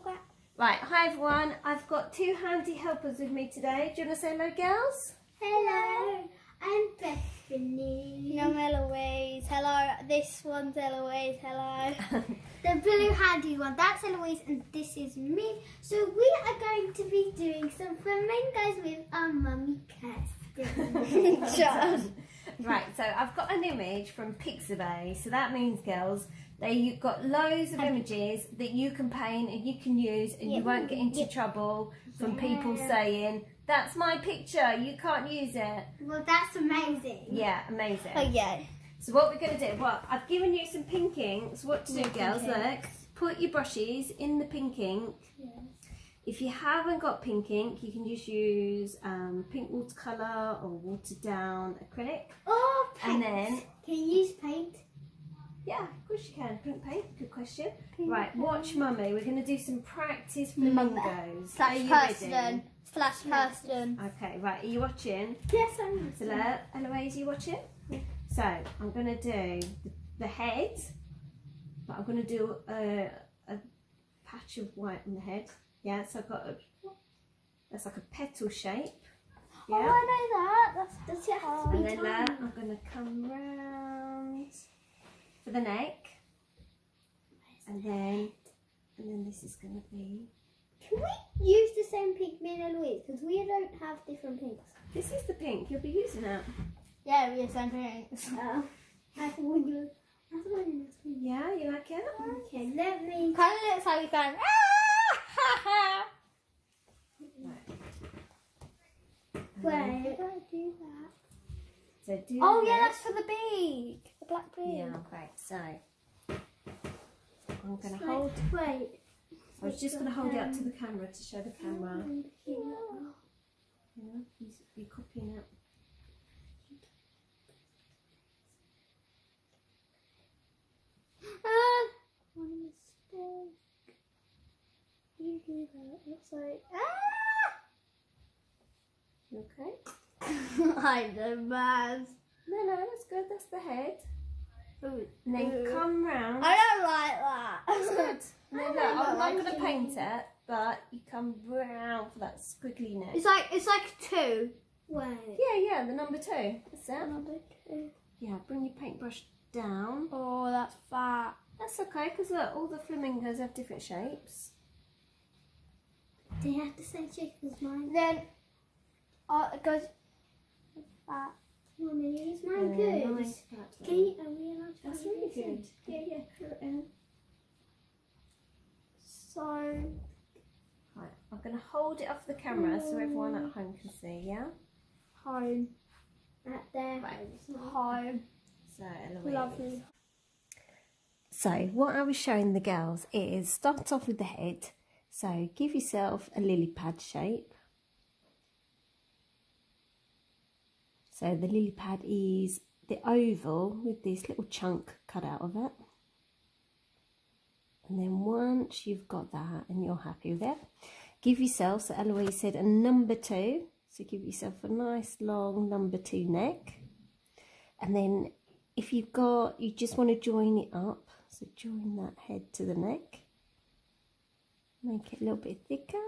Okay. Right, hi everyone. I've got two handy helpers with me today. Do you want to say hello, girls? Hello, I'm Bethany. No, Eloise. Hello. This one's Eloise. Hello. The blue handy one, that's Eloise and this is me. So we are going to be doing some flamingos with our mummy Kirsten. Right, so I've got an image from Pixabay. So that means, girls, that you've got loads of images that you can paint and you can use and you won't get into Yeah. trouble from people saying, that's my picture, you can't use it. well, that's amazing. Yeah, amazing. Oh yeah. So what we're going to do, well, I've given you some pink ink. So what to do, Yeah, girls, look. Put your brushes in the pink ink. If you haven't got pink ink, you can just use um, pink watercolour or watered down acrylic. Oh, And paint. then, Can you use paint? Yeah, of course you can. Pink paint, good question. Right, watch mummy. We're going to do some practice flamingos. Are Slash you Kirsten. ready? Slash person. Okay, right, are you watching? Yes, I'm So, look, Eloise, are you watching? So, I'm going to do the, the head, but I'm going to do a, a patch of white on the head. Yeah, so I've got a, that's like a petal shape. Oh, I know that. That's Does it have to And then that, I'm going to come round for the neck. And then, and then this is going to be, Can we use the same pink, me and Eloise? Because we don't have different pinks. this is the pink, you'll be using it. Yeah, we have same things. Oh, I thought we were. I thought. Yeah, you like it? Okay, let me. Kind of looks like we're going. Ah! Wait, how do I do that? So do oh the yeah, that's for the beak. Black beak. Yeah, great. So, I'm going to hold Wait. I was just going to hold it up to the camera to show the camera. Yeah. Yeah, you, you copying it. Ah, one mistake. You do that. Looks like. Ah! You okay? I'm the man. No, no, that's good. That's the head. Ooh. Then Ooh. come round. I don't like that. That's good. No, I look, don't I'm not going to paint it, but you come round for that squiggly neck. It's like it's like two. Wait. Yeah, yeah, the number two. That's it. Another two. Yeah, bring your paintbrush down. Oh, that's fat. That's okay, because look, all the flamingos have different shapes. They have the same shape as mine? Then, uh, it goes fat. Is Yeah, oh, mine good? nice Can you, are we allowed to That's really good. Yeah, yeah. So Right, I'm going to hold it off the camera so everyone at mm. home can see, yeah? home, At their Right. home, So, Eloise. lovely. So, what I was showing the girls is start off with the head. So, give yourself a lily pad shape. So, the lily pad is the oval with this little chunk cut out of it. And then once you've got that and you're happy with it, give yourself, so Eloise said, a number two. So, give yourself a nice long number two neck. And then if you've got, you just want to join it up. So join that head to the neck. Make it a little bit thicker.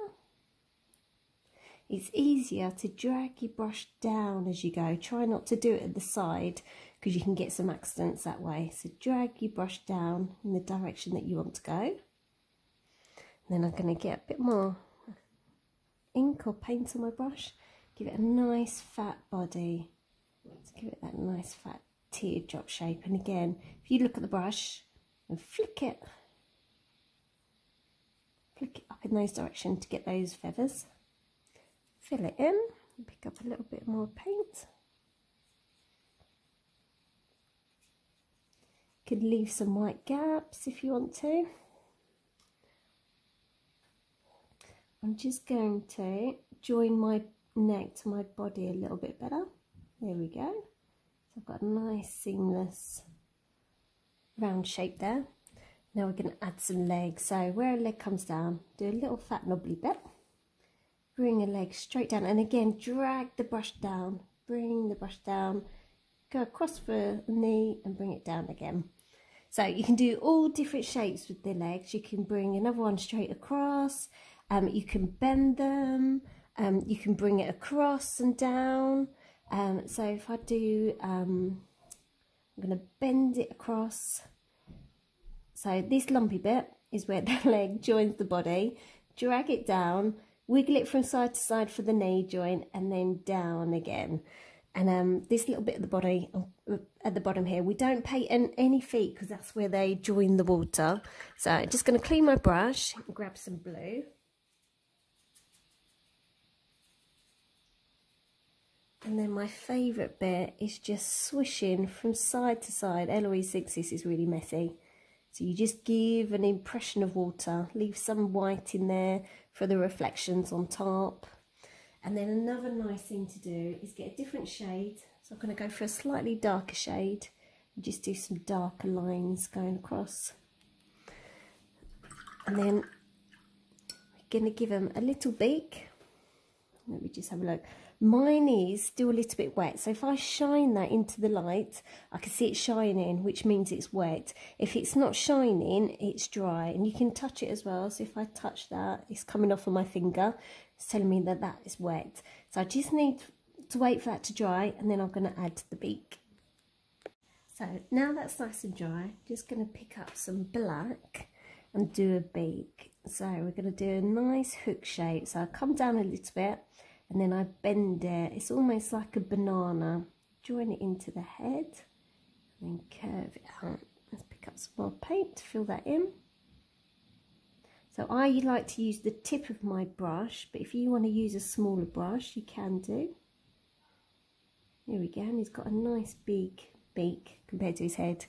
It's easier to drag your brush down as you go. Try not to do it at the side because you can get some accidents that way. So drag your brush down in the direction that you want to go. And then I'm going to get a bit more ink or paint on my brush. Give it a nice fat body. To give it that nice fat teardrop shape. And again, if you look at the brush and flick it, flick it up in those directions to get those feathers. Fill it in, pick up a little bit more paint. You could leave some white gaps if you want to. I'm just going to join my neck to my body a little bit better. There we go. So I've got a nice seamless round shape there. Now we're going to add some legs. So where a leg comes down, do a little fat knobbly bit. Bring a leg straight down and again drag the brush down. Bring the brush down. Go across the knee and bring it down again. So you can do all different shapes with the legs. You can bring another one straight across. Um, you can bend them. Um, you can bring it across and down. Um, so if I do, um, I'm going to bend it across. So this lumpy bit is where the leg joins the body. Drag it down, wiggle it from side to side for the knee joint, and then down again. And um, this little bit of the body uh, at the bottom here, we don't paint any feet because that's where they join the water. So I'm just going to clean my brush, grab some blue. And then my favourite bit is just swishing from side to side. Eloise thinks this is really messy. So you just give an impression of water, leave some white in there for the reflections on top. And then another nice thing to do is get a different shade. So I'm going to go for a slightly darker shade and just do some darker lines going across. And then we're going to give them a little beak. Let me just have a look. Mine is still a little bit wet. So if I shine that into the light, I can see it shining, which means it's wet. If it's not shining, it's dry. And you can touch it as well. So if I touch that, it's coming off of my finger. It's telling me that that is wet. So I just need to wait for that to dry and then I'm going to add to the beak. So now that's nice and dry, just going to pick up some black and do a beak. So we're going to do a nice hook shape. So I come down a little bit and then I bend it. It's almost like a banana. Join it into the head and then curve it out. Let's pick up some more paint to fill that in. So I like to use the tip of my brush, but if you want to use a smaller brush, you can do. There we go, and he's got a nice big beak compared to his head.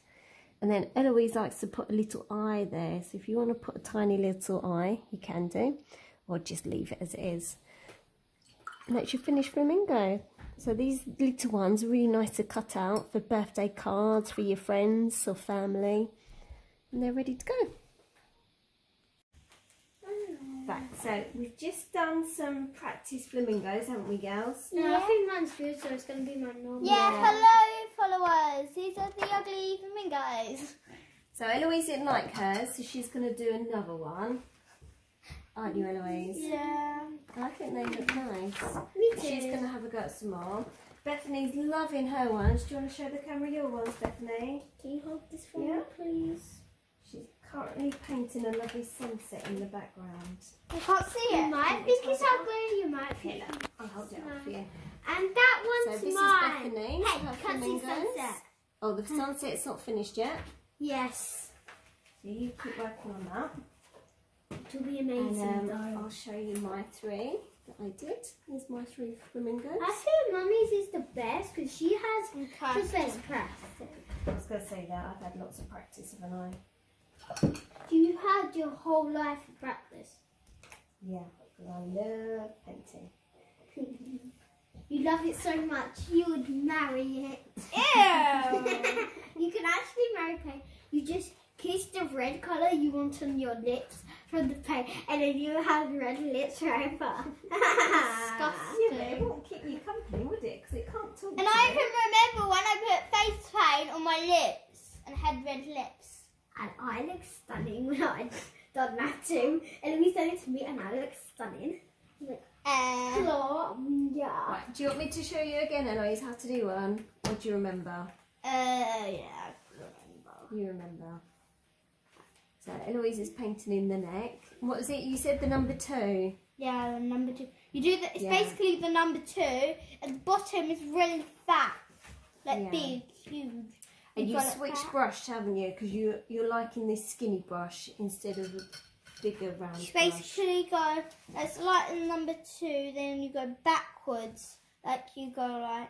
And then Eloise likes to put a little eye there, so if you want to put a tiny little eye, you can do, or just leave it as it is. And that's your finished flamingo. So these little ones are really nice to cut out for birthday cards, for your friends or family. And they're ready to go. Right, so we've just done some practice flamingos, haven't we, girls? No, Yeah. I think mine's good, so it's going to be my normal. Yeah, Yeah. hello followers. These are the ugly flamingos. So Eloise didn't like hers, so she's going to do another one. Aren't you, Eloise? Yeah. I think they look nice. Me too. She's going to have a go at some more. Bethany's loving her ones. Do you want to show the camera your ones, Bethany? Can you hold this for Yeah. me, please? She's currently painting a lovely sunset in the background. I can't see You it. might think it's ugly, you might think. look, I'll hold it up for you. And that one's So this mine. is Bethany, Hey, her can't see sunset. Oh, the sunset's not finished yet. Yes. So you keep working on that. It will be amazing, And um, though. I'll show you my three that I did. Here's my three flamingos. I think Mummy's is the best because she has the best press. I was going to say that. I've had lots of practice, haven't I? You had your whole life of practice. Yeah, because I love painting. You love it so much, you would marry it. Ew. you can actually marry paint. You just kiss the red colour you want on your lips from the paint, and then you have red lips forever. Yeah, but it won't keep you company, would it? Because it can't talk And to I you. can remember when I put face paint on my lips and had red lips. And I look stunning when I done that too. And Louise done it to me, and I look stunning. Uh, Claw, yeah. Right, do you want me to show you again, Eloise, how to do one? Or do you remember? uh, yeah, I remember. You remember. So Eloise is painting in the neck. What was it? You said the number two. Yeah, the number two. You do the, it's Yeah. basically the number two, and the bottom is really fat, like Yeah. big, huge. And You you switched brush, haven't you? Because you, you're liking this skinny brush instead of a bigger round You brush. basically go, it's like the number two, then you go backwards, like you go like,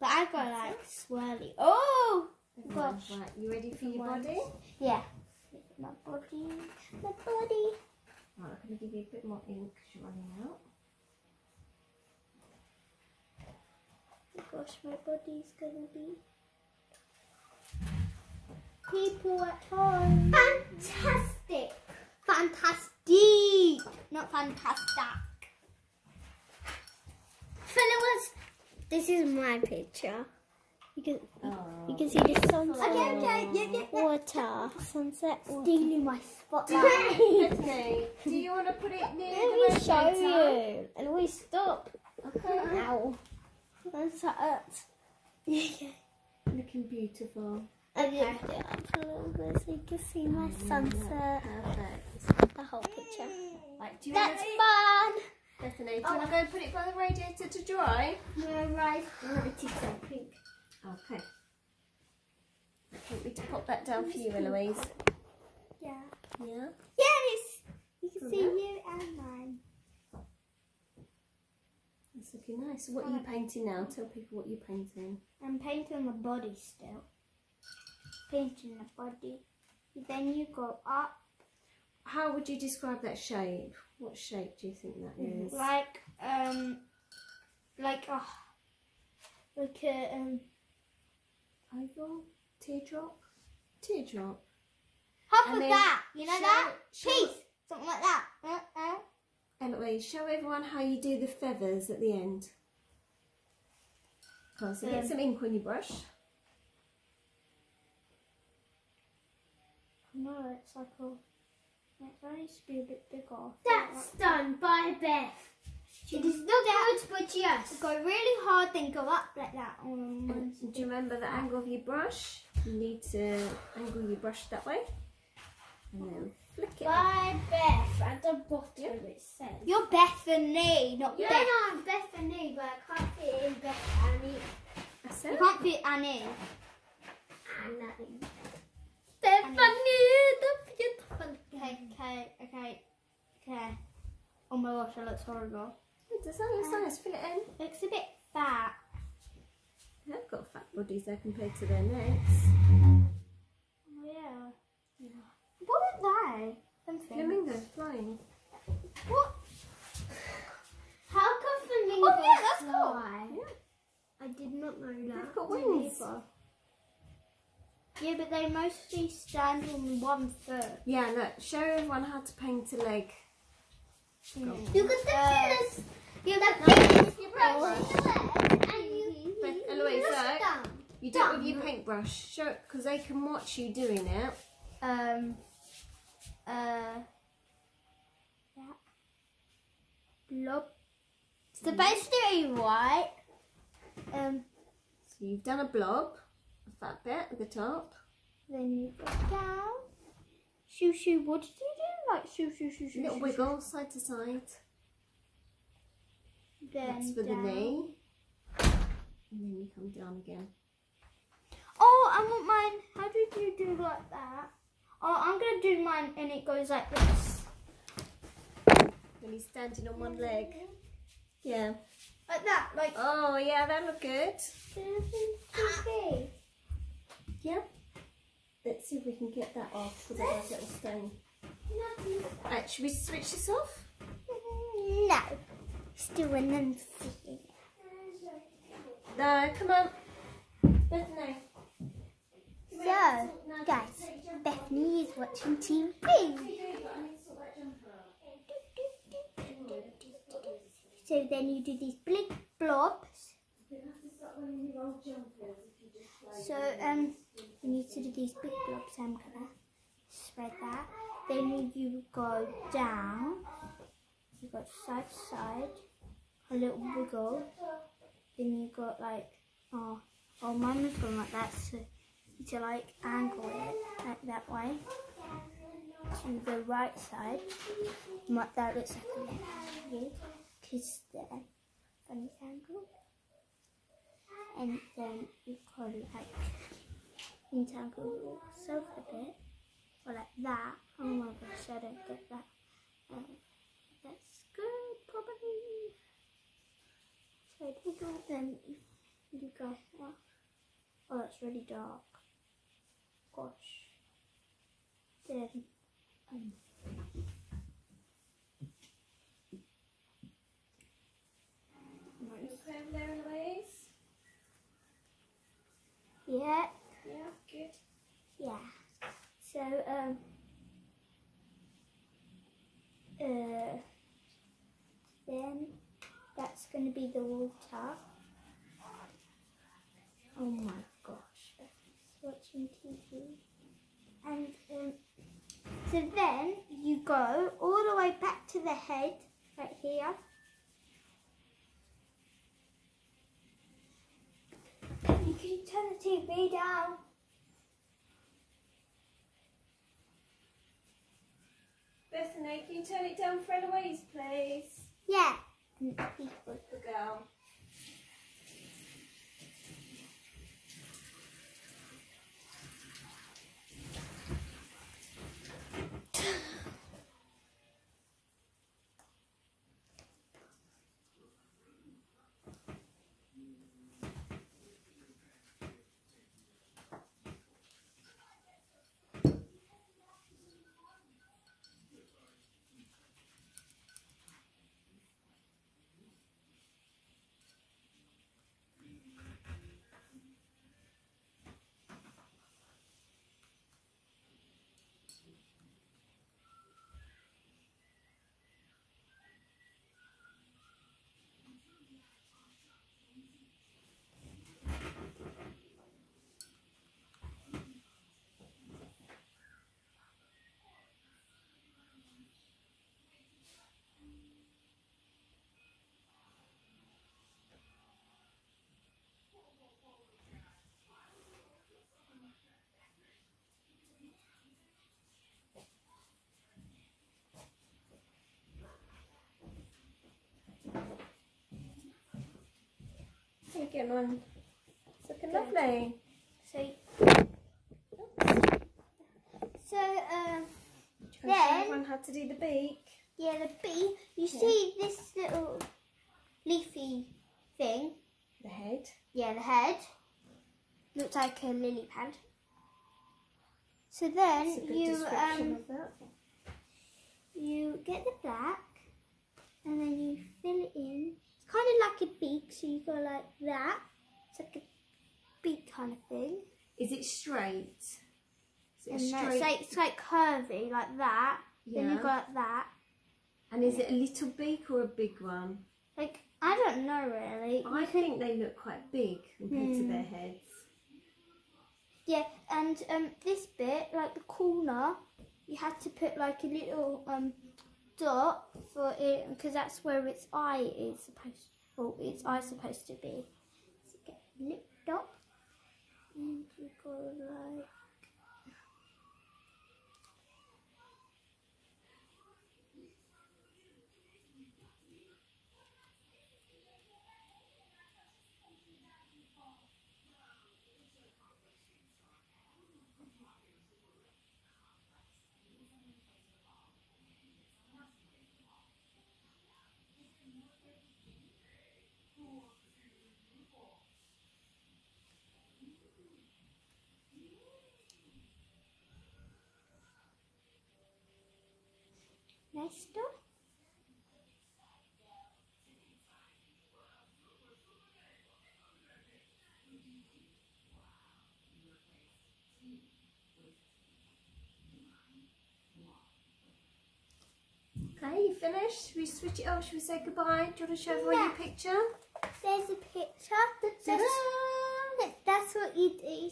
but I go like swirly. Oh! gosh. Right, you ready for your body? Yeah. My body, my body. Right, I'm going to give you a bit more ink because you're running out. Oh gosh, my body's gonna be. People at home. Fantastic. Fantastic! Not fantastic. Followers, this is my picture. You can Oh. you can see the sunset. Okay, okay, yeah, yeah, yeah. Water, sunset, stealing my spotlight. Bethany, do you want to put it near Let me the show radiator? you. And we stop. Okay. Ow. That's hurt. Yeah. Looking beautiful. I lift it up a little bit so you can see my sunset. Perfect. The whole picture. Right, do you That's want fun. to, Bethany, do you oh. want to go and put it by the radiator to dry? No, right. I'm going to take some pink. Okay. Want me to pop that down for you, Eloise? Yeah. Yeah. Yes! You can see you and mine. That's looking nice. What are you painting now? Tell people what you're painting. I'm painting the body still. Painting the body. Then you go up How would you describe that shape? What shape do you think that is? like um like a like a um Oval? Teardrop? Teardrop. half And of that. You know show- that? show- Piece. Something like that. Uh, uh. Eloise, show everyone how you do the feathers at the end. Come on, so get some ink on your brush. No, it's like a it needs to be a bit bigger. That's done by Beth. It is not good, but yes. Go really hard, then go up like that. And do you remember the angle of your brush? You need to angle your brush that way. And then flick it up. By Beth at the bottom it says. You're Bethany, not Yeah, Beth. no, I'm Bethany, but I can't fit in Bethany. That's You it. can't fit Annie. Annie. Bethany, the beautiful. Okay, okay, okay, okay. Oh my gosh, that looks horrible. It does that look nice? Fill it in. Looks a bit fat. They've got fat bodies there compared to their necks. Oh yeah. What are they? Them things. Flamingo flying. What? How come flamingos Oh, yeah, that's cool. fly? I did not know that. They've got wings. Yeah, but they mostly stand on one foot. Yeah, look, show everyone how to paint a leg. You got the Uh, The but your brush in the leg, and you you Eloise, press look. down. You do it with your paintbrush. Show because they can watch you doing it. um, uh, that blob. So basically, right? Um, So you've done a blob, a fat bit at the top. then you go down. Shoo shoo. What did you do? Like shoo shoo shoo shoo. Little shoo, wiggle side to side. Then That's for the knee. And then you come down again. Oh, I want mine. How did you do like that? Oh, I'm gonna do mine, and it goes like this, When he's standing on one leg. Yeah. like that, like. Oh yeah, that look good. Yeah. Let's see if we can get that off with nice little stain. Right, should we switch this off? No. Still in them. No, come on. Bethany. So, guys, Bethany is watching TV. So then you do these big blobs. So um, you need to do these big blobs. I'm gonna spread that. Then you go down. You go side to side, a little wiggle. Then you got like oh oh mine was going like that. So to like angle it like that way to the right side. That looks like a left because then on this angle. And then you go like entangle yourself a bit. Or like that. Oh my gosh, I don't get that. Um, that's good, probably. So I do that, then you go, oh, oh that's really dark. Gosh. Then, um, Okay, over there, Eloise. yeah, Yeah, good. yeah. So, um, uh, then that's going to be the water. Oh my gosh, watching TV. And um, so then you go all the way back to the head, right here. Can you can turn the TV down. Bethany, can you turn it down for Eloise, please? Yeah. People. Good girl. How you getting on? It's looking lovely. So, so um, Should I show Then- everyone how to do the beak? yeah, the beak. You see this little leafy thing? The head. Yeah, the head looks like a lily pad. So then good you um you get the black and then you fill it in. It's kind of like a beak, so you go like that. It's like a beak kind of thing. Is it straight? Is it a And that's straight? like it's like curvy like that. Yeah. Then you go like that. And is it a little beak or a big one? Like I don't know really. I think they look quite big compared to Hmm. their heads. Yeah, and um, this bit, like the corner, you had to put like a little um dot for it because that's where its eye is supposed. Well, its eye supposed to be. So get a dot, and you go like. Okay, you finished? Should we switch it off? Should we say goodbye? Do you want to show everyone your picture? There's a picture. That's, that's what you do.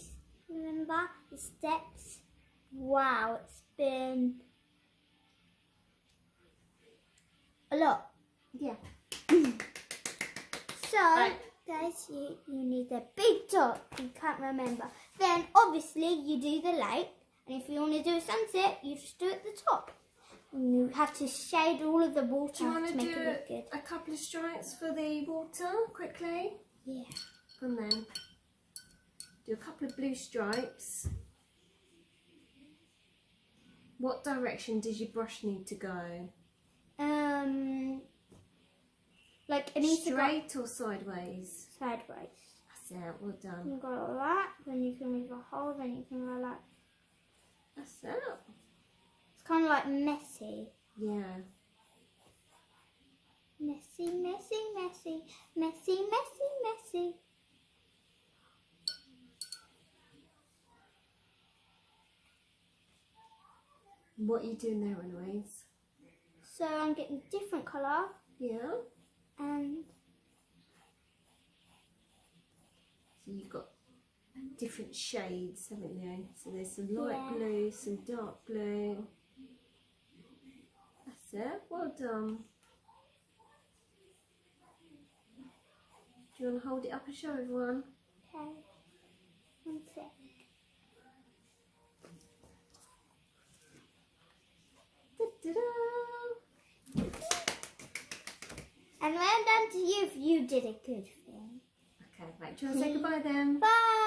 Remember the steps? Wow, it's been a lot. Yeah. So, Right. guys, you, you need a big dot. You can't remember. Then, obviously, you do the light. And if you want to do a sunset, you just do it at the top. And you have to shade all of the water Do you want to make do it look good. a couple of stripes for the water quickly? Yeah. And then do a couple of blue stripes. What direction does your brush need to go? Um, needs to go Straight or sideways? sideways. That's it, well done. You go like that, then you can leave a hole, then you can go like. That's it. It's kind of like messy. Yeah. Messy, messy, messy, messy, messy, messy. What are you doing there anyways? So I'm getting different colour Yeah. And So you've got different shades, haven't you? So there's some light Yeah. blue, some dark blue. That's it. Well done. Do you want to hold it up and show everyone? Okay. One sec. And well done to you if you did a good thing. Okay, right. Do you want to say goodbye then? Bye.